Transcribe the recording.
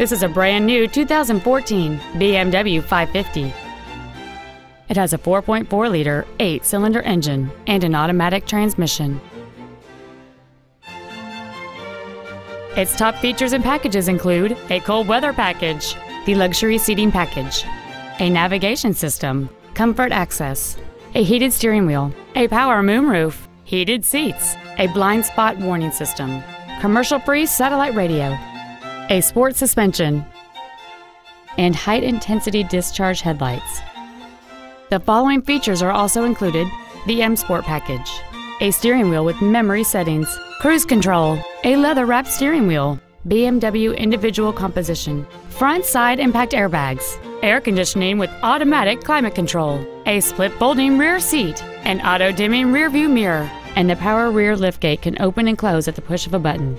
This is a brand new 2014 BMW 550. It has a 4.4 liter, 8 cylinder engine and an automatic transmission. Its top features and packages include a cold weather package, the luxury seating package, a navigation system, comfort access, a heated steering wheel, a power moonroof, heated seats, a blind spot warning system, commercial free satellite radio, a sport suspension, and high intensity discharge headlights. The following features are also included the M Sport package, a steering wheel with memory settings, cruise control, a leather wrapped steering wheel, BMW individual composition, front side impact airbags, air conditioning with automatic climate control, a split folding rear seat, an auto dimming rear view mirror, and the power rear liftgate can open and close at the push of a button.